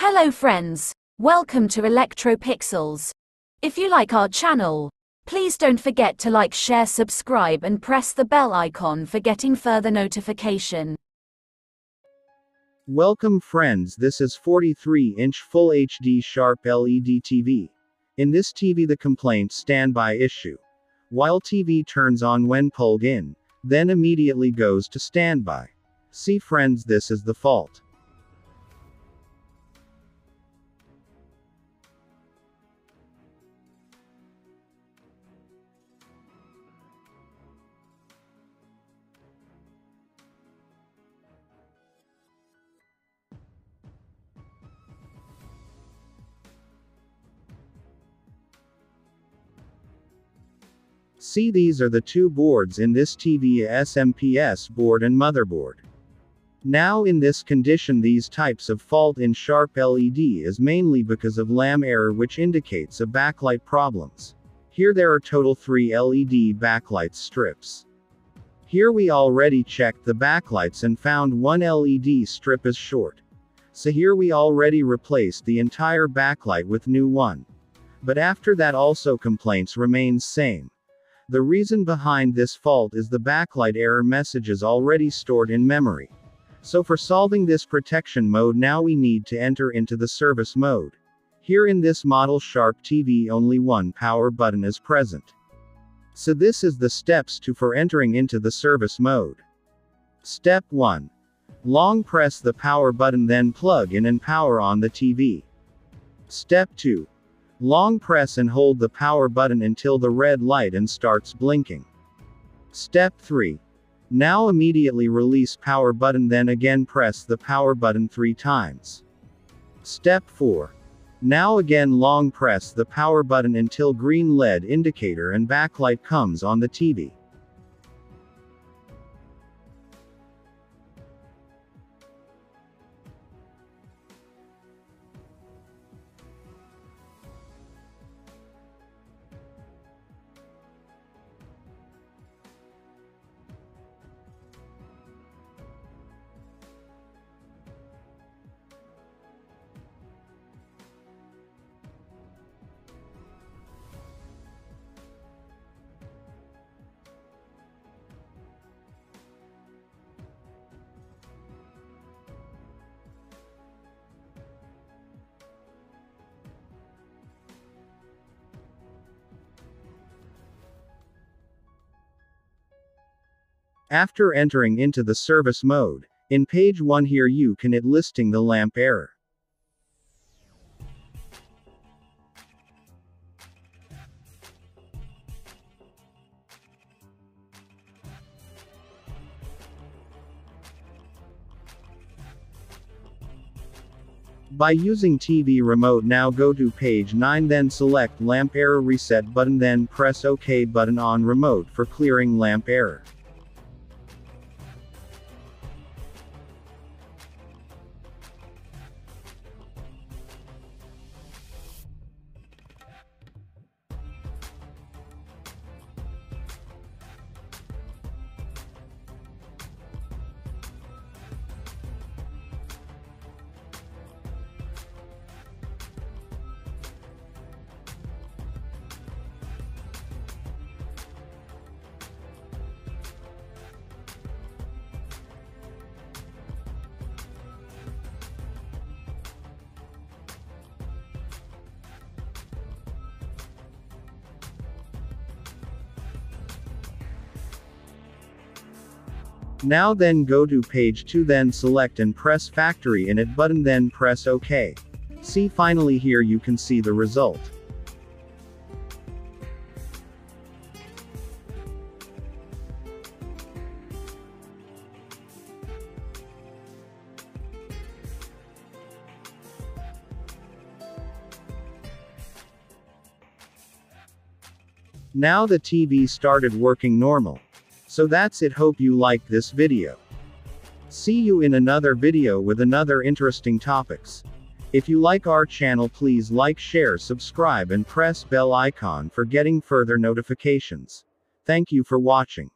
Hello friends, welcome to Electropixels. If you like our channel, please don't forget to like, share, subscribe and press the bell icon for getting further notification. Welcome friends this is 43-inch Full HD Sharp LED TV. In this TV the complaint standby issue. While TV turns on when pulled in, then immediately goes to standby. See friends this is the fault. See these are the two boards in this TV SMPS board and motherboard. Now in this condition these types of fault in sharp LED is mainly because of lamp error which indicates a backlight problems. Here there are total 3 LED backlight strips. Here we already checked the backlights and found one LED strip is short. So here we already replaced the entire backlight with new one. But after that also complaints remains same. The reason behind this fault is the backlight error messages already stored in memory. So for solving this protection mode now we need to enter into the service mode. Here in this model Sharp TV only one power button is present. So this is the steps to for entering into the service mode. Step 1. Long press the power button then plug in and power on the TV. Step 2. Long press and hold the power button until the red light and starts blinking. Step 3. Now immediately release power button then again press the power button 3 times. Step 4. Now again long press the power button until green LED indicator and backlight comes on the TV. After entering into the service mode, in page 1 here you can it listing the lamp error. By using TV remote now go to page 9 then select lamp error reset button then press OK button on remote for clearing lamp error. Now then go to page 2 then select and press factory init button then press OK. See finally here you can see the result. Now the TV started working normal. So that's it hope you liked this video. See you in another video with another interesting topics. If you like our channel please like share subscribe and press bell icon for getting further notifications. Thank you for watching.